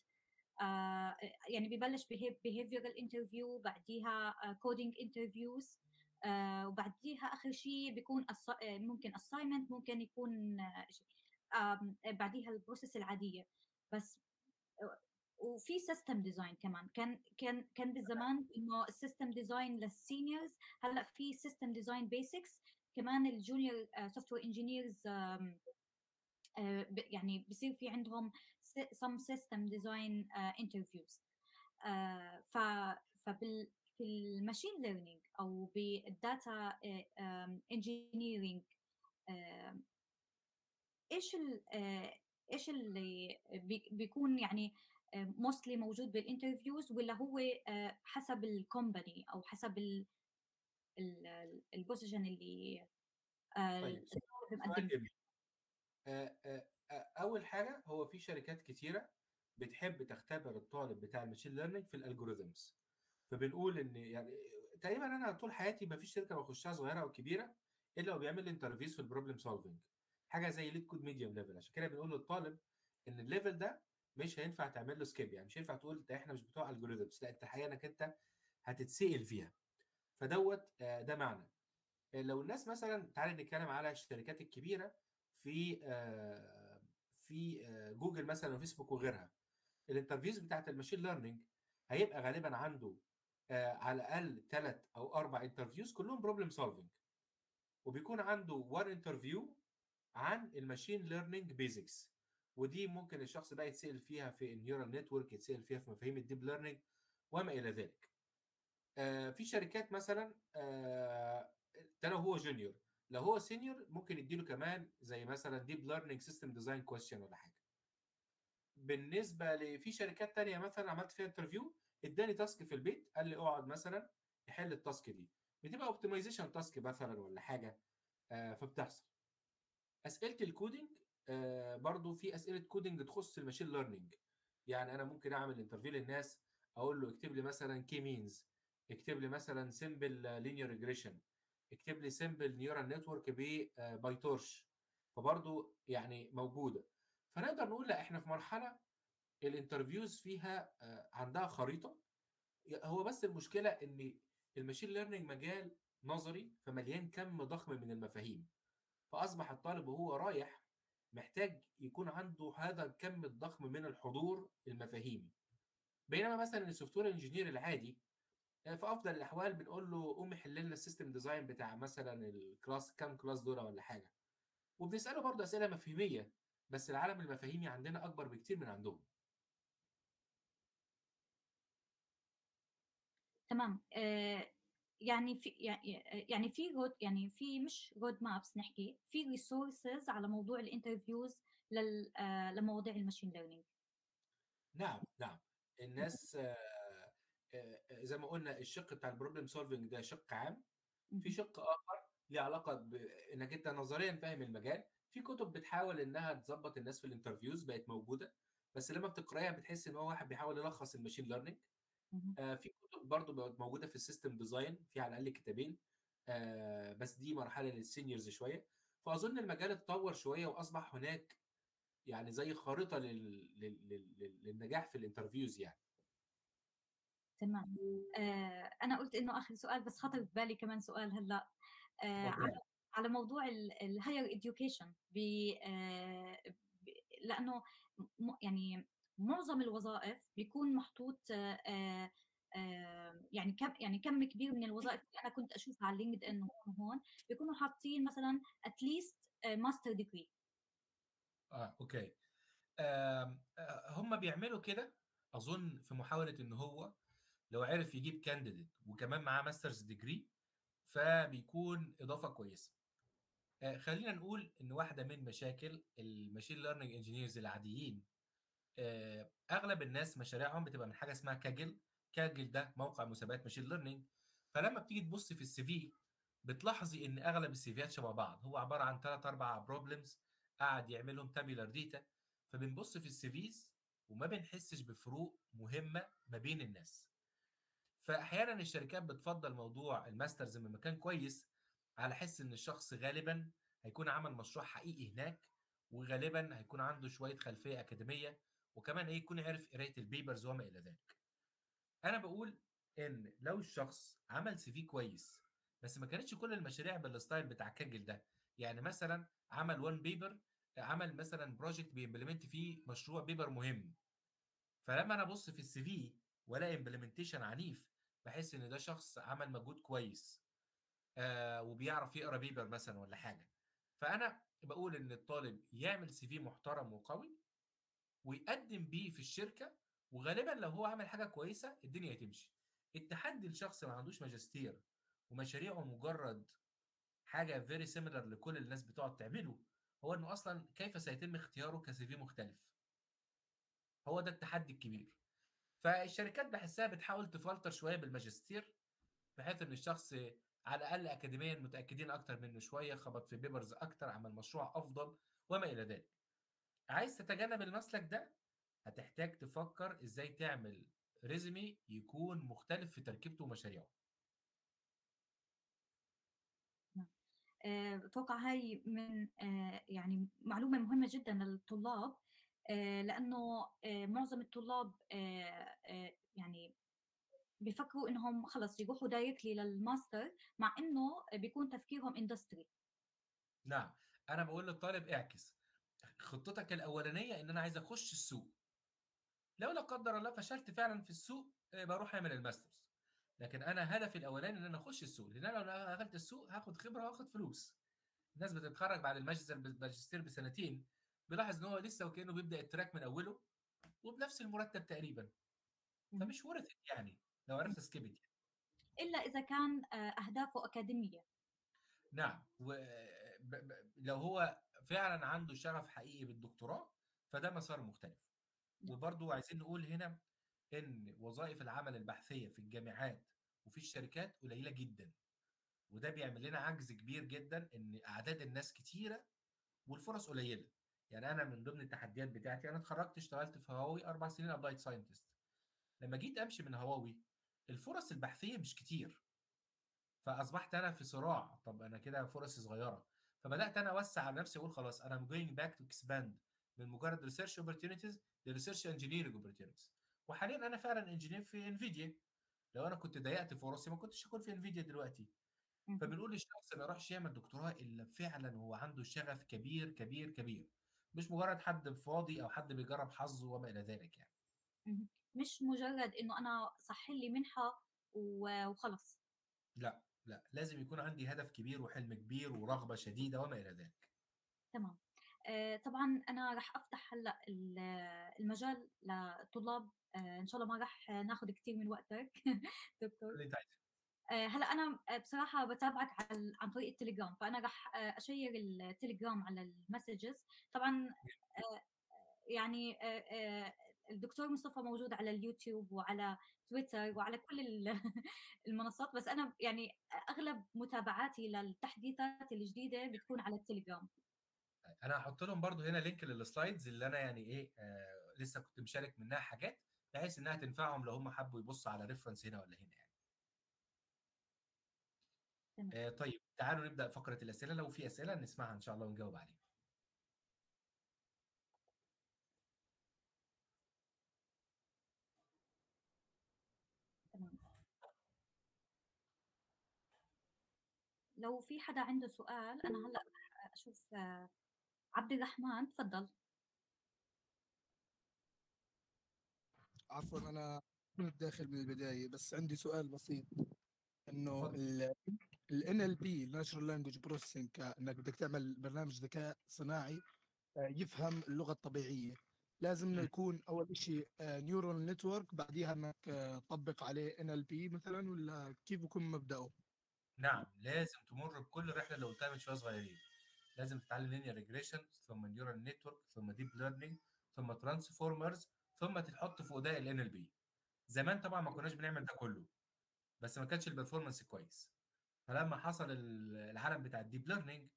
يعني ببلش behavioral interview بعديها coding interviews وبعديها آخر شيء بيكون ممكن assignment ممكن يكون بعديها ال process العادية. بس وفي system design كمان. كان كان كان بالزمان إنه ال system design لل seniors هلأ في system design basics كمان ال junior software engineers يعني بصير في عندهم design uh, interviews. uh, ف فبال في ال machine learning أو بال data engineering إيش إيش اللي بيكون يعني mostly موجود بال interviews ولا هو حسب ال company أو حسب ال position اللي طيب أول حاجة هو في شركات كتيرة بتحب تختبر الطالب بتاع ال machine learning في ال algorithms فبنقول إن يعني تقريبا أنا طول حياتي ما فيش شركة بخشها صغيرة أو كبيرة إلا وبيعمل لي interviews في ال problem solving حاجة زي LeetCode medium level عشان كده بنقول للطالب إن ال level ده مش هينفع تعمل له skip يعني مش هينفع تقول ده إحنا مش بتوع algorithms لأ أنت إنك أنت هتتسأل فيها. فدوت ده معنى. لو الناس مثلا تعالى نتكلم على الشركات الكبيرة في في جوجل مثلا وفيسبوك وغيرها. ال interviews بتاعت ال machine learning هيبقى غالبا عنده على الأقل ثلاث أو أربع interviews كلهم problem solving وبيكون عنده one interview عن ال machine learning basics ودي ممكن الشخص بقى يتسأل فيها في ال neural network يتسأل فيها في مفاهيم ال deep learning وما إلى ذلك. آه في شركات مثلا آه ده لو هو junior لو هو senior ممكن يديله كمان زي مثلا deep learning system design question ولا حاجة. بالنسبة لفي شركات تانية مثلا عملت فيها interview اداني task في البيت قال لي اقعد مثلا يحل ال task دي. بتبقى optimization task مثلا ولا حاجة آه فبتحصل. أسئلة ال coding آه برضو في أسئلة coding تخص ال machine learning يعني أنا ممكن أعمل interview للناس أقول له اكتب لي مثلا k-means اكتب لي مثلا simple linear regression اكتب لي simple neural network ب PyTorch فبرضو يعني موجودة. فنقدر نقول لا إحنا في مرحلة ال interviews فيها عندها خريطة. هو بس المشكلة إن ال machine learning مجال نظري فمليان كم ضخم من المفاهيم. فأصبح الطالب وهو رايح محتاج يكون عنده هذا الكم الضخم من الحضور المفاهيمي. بينما مثلا ال software engineer العادي في أفضل الأحوال بنقول له قوم حل لنا ال system design بتاع مثلا ال class كام class دول ولا حاجة. وبنسأله برضه أسئلة مفاهيميه بس العالم المفاهيمي عندنا أكبر بكتير من عندهم. تمام. آه يعني في يعني في رود يعني في مش رود مابس نحكي في ريسورسز على موضوع الانترفيوز آه لمواضيع الماشين ليرنينج نعم نعم. الناس آه زي ما قلنا الشق بتاع البروبلم سولفنج ده شق عام. في شق آخر ليه علاقة بانك أنت نظريا فاهم المجال. في كتب بتحاول إنها تظبط الناس في ال interviews بقت موجودة بس لما بتقراها بتحس إن هو واحد بيحاول يلخص ال machine learning آه في كتب برضه موجودة في ال system design في على الأقل كتابين آه بس دي مرحلة لل seniors شوية. فأظن المجال اتطور شوية وأصبح هناك يعني زي خارطة لل... لل... لل... للنجاح في ال interviews يعني. تمام. آه أنا قلت إنه آخر سؤال بس خطر في بالي كمان سؤال هلأ. آه على على موضوع ال higher education لأنه يعني معظم الوظائف بيكون محطوط يعني كم يعني كم كبير من الوظائف اللي أنا كنت أشوفها على لينكد ان هون هون بيكونوا حاطين مثلا at least master degree آه okay. آه هم بيعملوا كده؟ أظن في محاولة إن هو لو عرف يجيب candidate وكمان معاه master's degree فبيكون إضافة كويسة. آه خلينا نقول إن واحدة من مشاكل ال machine learning engineers العاديين أغلب الناس مشاريعهم بتبقى من حاجة اسمها كاجل. كاجل ده موقع مسابقات machine learning. فلما بتيجي تبص في ال CV بتلاحظي إن أغلب ال CVات شبه بعض. هو عبارة عن ثلاث أربع problems قاعد يعملهم tabular data فبنبص في ال CVs وما بنحسش بفروق مهمة ما بين الناس. فأحيانا الشركات بتفضل موضوع ال master's من مكان كويس على حس إن الشخص غالبا هيكون عمل مشروع حقيقي هناك وغالبا هيكون عنده شوية خلفية أكاديمية وكمان إيه يكون عارف قراية ال papers وما إلى ذلك. أنا بقول إن لو الشخص عمل CV كويس بس ما كانتش كل المشاريع بال style بتاع كاجل ده يعني مثلا عمل one paper عمل مثلا project بي implement فيه مشروع paper مهم. فلما أنا أبص في ال CV وألاقي implementation عنيف بحس إن ده شخص عمل مجهود كويس آه وبيعرف يقرأ paper مثلا ولا حاجة. فأنا بقول إن الطالب يعمل CV محترم وقوي ويقدم بيه في الشركة وغالبا لو هو عمل حاجة كويسة الدنيا هتمشي. التحدي الشخص ما عندوش ماجستير ومشاريعه مجرد حاجة very similar لكل الناس بتقعد تعمله هو إنه أصلا كيف سيتم اختياره ك CV مختلف؟ هو ده التحدي الكبير. فالشركات بحسها بتحاول تفلتر شوية بالماجستير بحيث إن الشخص على الأقل اكاديميا متأكدين أكتر منه شوية خبط في papers أكتر عمل مشروع أفضل وما إلى ذلك. عايز تتجنب المسلك ده؟ هتحتاج تفكر إزاي تعمل résumé يكون مختلف في تركيبته ومشاريعه. أتوقع هاي من يعني معلومة مهمة جدا للطلاب لأنه معظم الطلاب يعني بيفكروا إنهم خلص يروحوا directly لل master مع إنه بيكون تفكيرهم industry نعم أنا بقول للطالب اعكس. خطتك الأولانية إن أنا عايز أخش السوق. لو لا قدر الله فشلت فعلا في السوق بروح أعمل ال master's. لكن أنا هدفي الأولاني إن أنا أخش السوق. لأن أنا لو دخلت السوق هاخد خبرة واخد فلوس. الناس بتتخرج بعد الماجستير بسنتين بيلاحظ إن هو لسه وكأنه بيبدأ ال track من أوله وبنفس المرتب تقريبا. فمش worth يعني لو عرفت skip it يعني. إلا إذا كان أهدافه أكاديمية. نعم. ولو هو فعلا عنده شغف حقيقي بالدكتوراه فده مسار مختلف. وبرضو عايزين نقول هنا إن وظائف العمل البحثية في الجامعات وفي الشركات قليلة جدا. وده بيعمل لنا عجز كبير جدا إن أعداد الناس كتيرة والفرص قليلة. يعني أنا من ضمن التحديات بتاعتي أنا اتخرجت اشتغلت في هواوي أربع سنين applied scientist لما جيت أمشي من هواوي الفرص البحثية مش كتير. فأصبحت أنا في صراع طب أنا كده فرصي صغيرة. فبدأت أنا أوسع على نفسي أقول خلاص أنا going back to expand من مجرد research opportunities ل research engineering opportunities وحاليا أنا فعلا engineer في انفيديا لو أنا كنت ضيقت فرصي ما كنتش هكون في انفيديا دلوقتي. فبنقول للشخص ما يروحش يعمل دكتوراه إلا فعلا هو عنده شغف كبير كبير كبير. مش مجرد حد فاضي أو حد بيجرب حظه وما إلى ذلك يعني. مش مجرد إنه أنا صح لي منحة وخلص لا. لا لازم يكون عندي هدف كبير وحلم كبير ورغبة شديدة وما إلى ذلك. تمام. آه طبعا أنا راح أفتح هلأ المجال لطلاب آه إن شاء الله ما راح ناخذ كثير من وقتك دكتور. هلأ أنا بصراحة بتابعك عن طريق التليجرام فأنا راح أشير التليجرام على المسجز. طبعا يعني الدكتور مصطفى موجود على اليوتيوب وعلى تويتر وعلى كل المنصات بس أنا يعني أغلب متابعاتي للتحديثات الجديدة بتكون على التليجرام. أنا هحط لهم برضو هنا link لل slides اللي أنا يعني إيه آه لسه كنت مشارك منها حاجات بحيث إنها تنفعهم لو هم حبوا يبصوا على reference هنا ولا هنا يعني. آه طيب تعالوا نبدأ فقرة الأسئلة لو في أسئلة نسمعها إن شاء الله ونجاوب عليها. لو في حدا عنده سؤال أنا هلأ أشوف عبد الرحمن تفضل. عفوا أنا كنت داخل من البداية بس عندي سؤال بسيط. إنه ال NLP Natural Language Processing كانك بدك تعمل برنامج ذكاء صناعي يفهم اللغة الطبيعية. لازم يكون أول شيء neural network بعديها إنك تطبق عليه NLP مثلا ولا كيف بكون مبدأه؟ نعم لازم تمر بكل الرحلة اللي قلتها من شوية صغيرين. لازم تتعلم linear regression ثم neural network ثم deep learning ثم transformers ثم تتحط في وداء ال NLP زمان طبعا ما كناش بنعمل ده كله بس ما كانش ال performance كويس. فلما حصل ال- العالم بتاع ال deep learning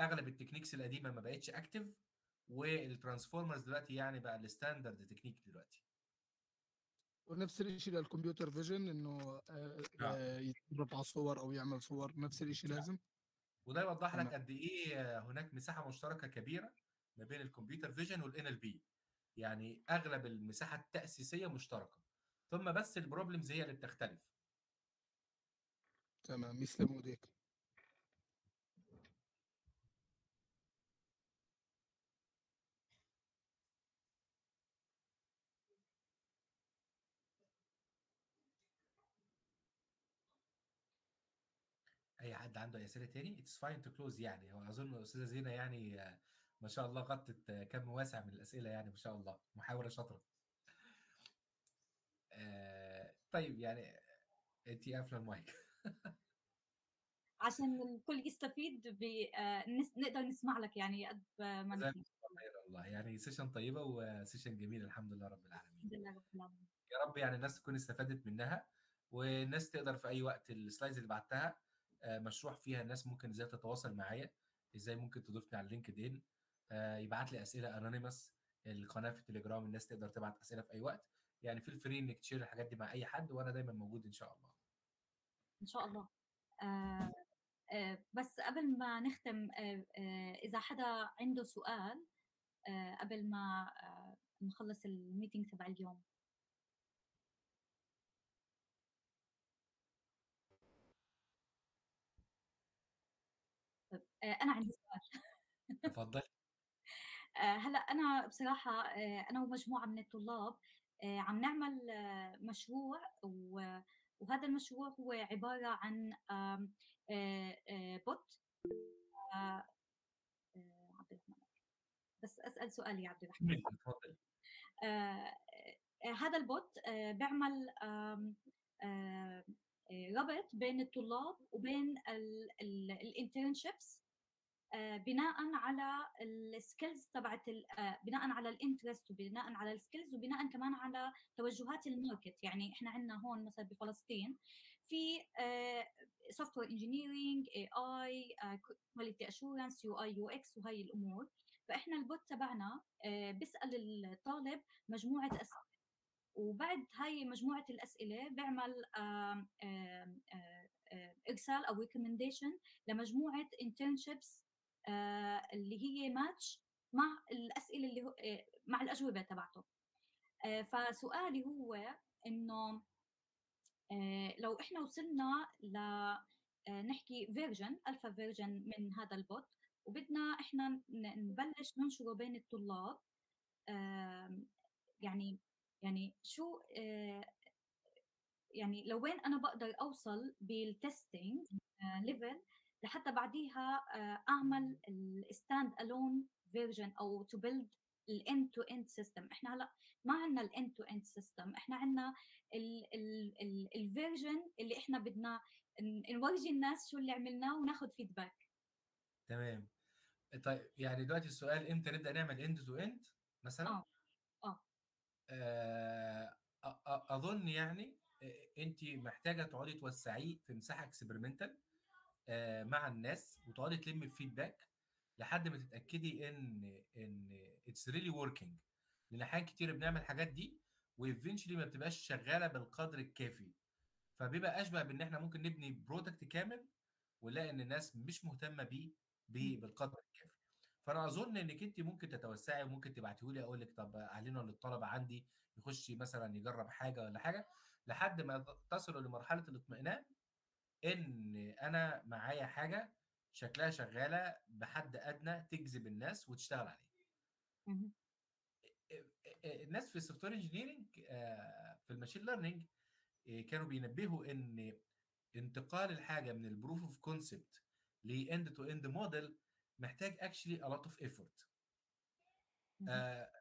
أغلب ال techniques القديمة ما بقتش active وال transformers دلوقتي يعني بقى ال standard technique دلوقتي. ونفس الشيء لل computer vision إنه آه، نعم. آه، يتدرب على صور أو يعمل صور نفس الشيء لازم. وده يوضح لك. قد إيه هناك مساحة مشتركة كبيرة ما بين ال computer vision وال NLP. يعني أغلب المساحة التأسيسية مشتركة. ثم بس ال problems هي اللي بتختلف. تمام يسلم إيديك. حد عنده أي أسئلة تاني it's fine to close يعني. هو أظن الاستاذه زينة يعني ما شاء الله غطت كم واسع من الأسئلة يعني ما شاء الله. محاوره شاطرة. آه، طيب يعني انت قافلة المايك. عشان الكل يستفيد ب... آه، نقدر نسمع لك يعني قد ما الله يعني session طيبة و session جميل الحمد لله رب العالمين. الحمد لله رب العالمين. يا رب يعني الناس تكون استفادت منها والناس تقدر في أي وقت ال slides اللي بعتها آه، مشروح فيها الناس ممكن إزاي تتواصل معايا إزاي ممكن تضيفني على لينكد ان يبعت لي أسئلة anonymous القناة في التليجرام الناس تقدر تبعت أسئلة في أي وقت. يعني feel free إنك تشير الحاجات دي مع أي حد وأنا دايما موجود إن شاء الله. إن شاء الله. آه، آه، بس قبل ما نختم آه، آه، إذا حدا عنده سؤال آه، قبل ما آه، نخلص ال meeting تبع اليوم. أنا عندي سؤال. اتفضل آه، هلأ أنا بصراحة آه، أنا ومجموعة من الطلاب آه، عم نعمل آه، مشروع وهذا المشروع هو عبارة عن آه، آه، bot. آه، آه، عبد الرحمن. بس أسأل سؤال يا عبد الرحمن. آه، آه، هذا ال bot آه، بيعمل آه، آه، ربط بين الطلاب وبين ال internships بناء على ال skills تبعت آه، بناء على ال interest وبناء على ال skills وبناء كمان على توجهات ال market. يعني إحنا عندنا هون مثلا بفلسطين في سوفت وير انجينيرنج اي اي كواليتي اشورنس يو اي يو إكس وهي الأمور. فإحنا ال bot تبعنا آه، بيسأل الطالب مجموعة أسئلة. وبعد هاي مجموعة الأسئلة آه، آه، إرسال أو recommendation لمجموعة آه، اللي هي ماتش مع الأسئلة اللي هو آه، مع الأجوبة تبعته. آه، فسؤالي هو إنه آه، لو إحنا وصلنا ل آه، نحكي version alpha version من هذا ال bot وبدنا إحنا نبلش ننشره بين الطلاب يعني يعني شو آه، يعني لوين أنا بقدر أوصل بال testing level لحتى بعديها آه، أعمل ال stand alone version أو to build ال end to end system إحنا هلأ ما عندنا ال end to end system إحنا عندنا ال version اللي إحنا بدنا نورجي الناس شو اللي عملناه وناخذ feedback تمام. طيب يعني دلوقتي السؤال إمتى نبدأ نعمل end to end مثلا؟ آه. آه. آه، اظن يعني انت محتاجة تقعدي توسعيه في مساحة experimental مع الناس وتقعدي تلمي feedback لحد ما تتأكدي إن إن it's really working لأن احيان كتير بنعمل الحاجات دي و eventually ما بتبقاش شغالة بالقدر الكافي. فبيبقى أشبه بإن إحنا ممكن نبني product كامل ونلاقي إن الناس مش مهتمة بيه بيه بالقدر الكافي. فأنا أظن إنك أنت ممكن تتوسعي وممكن تبعتيه لي أقول لك طب اعلنوا للطلبه عندي يخش مثلا يجرب حاجة ولا حاجة لحد ما تصلوا لمرحلة الاطمئنان إن أنا معايا حاجة شكلها شغالة بحد أدنى تجذب الناس وتشتغل عليها مهم. الناس في ال software engineering في ال machine learning كانوا بينبهوا إن انتقال الحاجة من ال proof of concept ل end to end model محتاج actually a lot of effort مهم. آه،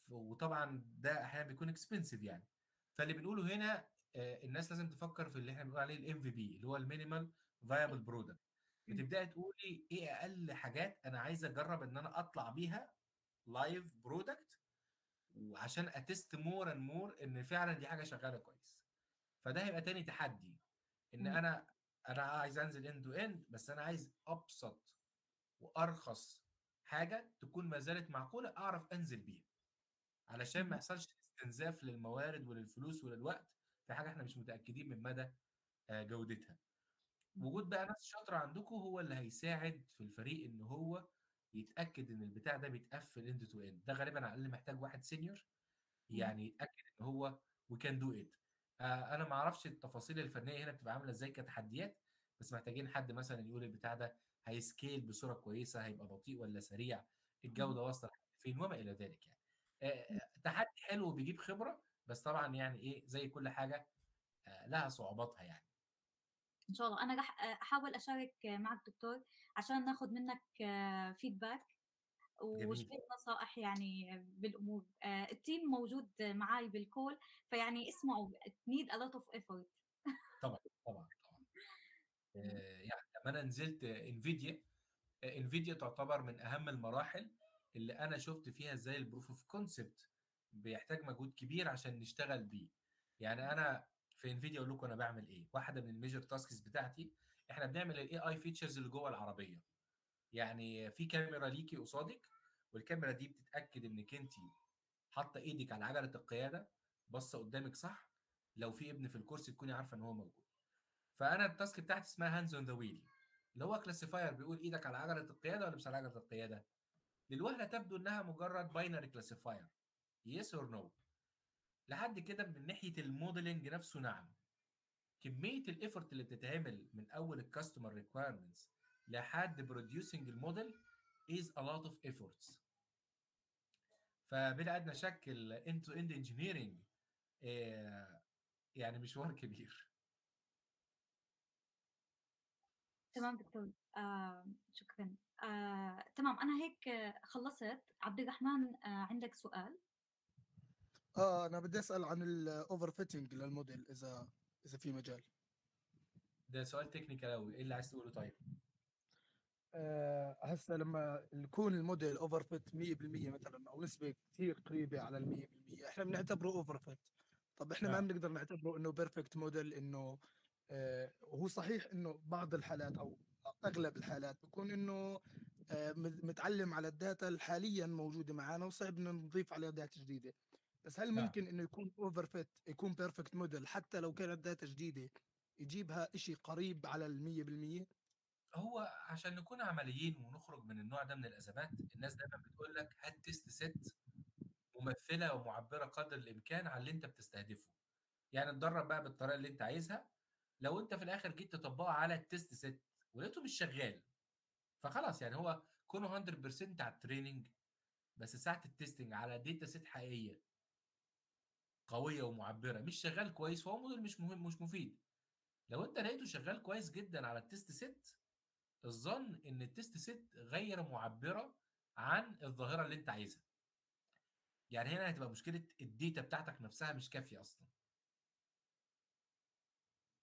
ف- وطبعا ده أحيانا بيكون expensive يعني فاللي بنقوله هنا آه، الناس لازم تفكر في اللي إحنا بنقول عليه ال MVP اللي هو ال minimal viable product. بتبدأي تقولي إيه أقل حاجات أنا عايز أجرب إن أنا أطلع بيها live product وعشان أ test more and more إن فعلا دي حاجة شغالة كويس فده هيبقى تاني تحدي إن. أنا أنا عايز أنزل end to end بس أنا عايز أبسط وأرخص حاجة تكون ما زالت معقولة أعرف أنزل بيها علشان ما. يحصلش استنزاف للموارد وللفلوس وللوقت في حاجة إحنا مش متأكدين من مدى آه، جودتها. وجود بقى ناس شاطرة عندكم هو اللي هيساعد في الفريق إن هو يتأكد إن البتاع ده بيتقفل end to end ده غالبا على الأقل محتاج واحد senior مم. يعني يتأكد إن هو we can do it أنا ما أعرفش التفاصيل الفنية هنا بتبقى عاملة إزاي كتحديات بس محتاجين حد مثلا يقول البتاع ده هي scale بصورة كويسة هيبقى بطيء ولا سريع. الجودة واصلة لحد فين وما إلى ذلك يعني. آه، تحدي حلو وبيجيب خبرة بس طبعا يعني إيه زي كل حاجة آه، لها صعوباتها يعني. إن شاء الله. أنا راح أحاول أشارك معك دكتور عشان ناخذ منك feedback جميل. وشوية نصائح يعني بالأمور. آه، ال team موجود معي بال call فيعني اسمعوا need a lot of effort. طبعا طبعا طبعا. آه، يعني لما أنا نزلت Nvidia Nvidia تعتبر من أهم المراحل اللي أنا شفت فيها إزاي ال proof of concept بيحتاج مجهود كبير عشان نشتغل بيه. يعني أنا في Nvidia أقول لكم أنا بعمل إيه؟ واحدة من ال major tasks بتاعتي إحنا بنعمل ال AI features اللي جوه العربية. يعني في كاميرا ليكي قصادك والكاميرا دي بتتأكد إنك أنت حاطة إيدك على عجلة القيادة باصة قدامك صح لو في ابن في الكرسي تكوني عارفة إن هو موجود. فأنا ال task بتاعتي اسمها hands on the wheel اللي هو classifier بيقول إيدك على عجلة القيادة ولا مش على عجلة القيادة؟ للوهلة تبدو إنها مجرد binary classifier yes or no لحد كده من ناحية ال modeling نفسه نعم. كمية ال effort اللي بتتعمل من أول ال customer requirements لحد producing ال model is a lot of efforts. فبلا أدنى شك ال end to end engineering يعني مشوار كبير. تمام دكتور آه شكرا. آه تمام أنا هيك خلصت. عبد الرحمن آه عندك سؤال؟ آه أنا بدي أسأل عن ال overfitting لل model إذا إذا في مجال. ده سؤال technical قوي إيه اللي عايز تقوله طيب؟ آه، هسه لما يكون ال model overfit 100% مثلا أو نسبة كثير قريبة على ال 100% إحنا بنعتبره overfit طب إحنا ما نعم. بنقدر نعتبره إنه perfect model إنه آه، وهو صحيح إنه بعض الحالات أو أغلب الحالات بكون إنه آه، مت- متعلم على ال data اللي حاليا موجودة معنا وصعب إنه نضيف عليها data جديدة. بس هل نعم. ممكن إنه يكون overfit يكون perfect model حتى لو كانت data جديدة يجيبها شيء قريب على ال 100% هو عشان نكون عمليين ونخرج من النوع ده من الأزمات الناس دايما بتقول لك هات test set ممثلة ومعبرة قدر الإمكان عن اللي أنت بتستهدفه. يعني اتدرب بقى بالطريقة اللي أنت عايزها. لو أنت في الآخر جيت تطبقه على ال test set ولقيته مش شغال فخلاص يعني هو كونه 100% على ال training بس ساعة ال testing على data set حقيقية. قوية ومعبرة مش شغال كويس فهو موديل مش مهم مش مفيد. لو أنت لقيته شغال كويس جدا على ال test set الظن إن ال test set غير معبرة عن الظاهرة اللي أنت عايزها. يعني هنا هتبقى مشكلة ال data بتاعتك نفسها مش كافية أصلا.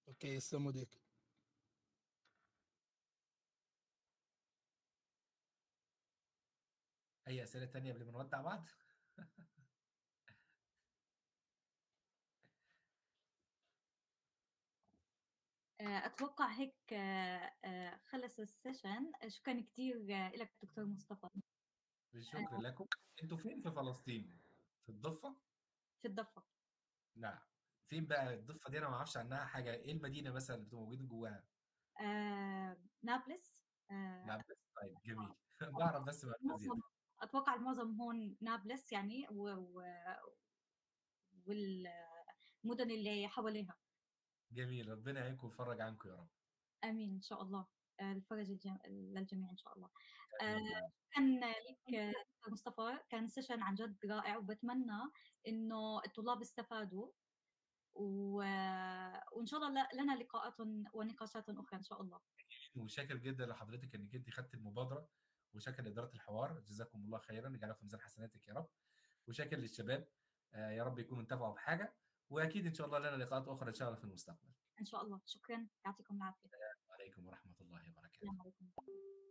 okay يسلموا ايديك أي أسئلة تانية قبل ما نودع بعض؟ أتوقع هيك آه، آه، خلص ال session. شكرا كثير لك دكتور مصطفى. بالشكر لكم. أنتوا فين في فلسطين؟ في الضفة؟ في الضفة. نعم. فين بقى الضفة دي؟ أنا ما أعرفش عنها حاجة. إيه المدينة مثلا اللي موجودين جواها؟ آه، نابلس. آه، نابلس؟ طيب جميل. بعرف بس زياده معظم أتوقع المعظم هون نابلس يعني و... و... والمدن اللي حواليها. جميل ربنا يعينكم ويفرج عنكم يا رب. آمين إن شاء الله. آه، الفرج الجم... للجميع إن شاء الله. كان لك آه، دكتور مصطفى. كان session عن جد رائع وبتمنى إنه الطلاب استفادوا. و... وإن شاء الله لنا لقاءات ونقاشات أخرى إن شاء الله. وشاكر جدا لحضرتك إنك أنت خدت المبادرة وشاكر لإدارة الحوار. جزاكم الله خيرا يجعلها في ميزان حسناتك يا رب. وشاكر للشباب. آه، يا رب يكونوا انتفعوا بحاجة. وأكيد إن شاء الله لنا لقاءات أخرى إن شاء الله في المستقبل. إن شاء الله. شكرا. يعطيكم العافية. عليكم ورحمة الله وبركاته. السلام عليكم.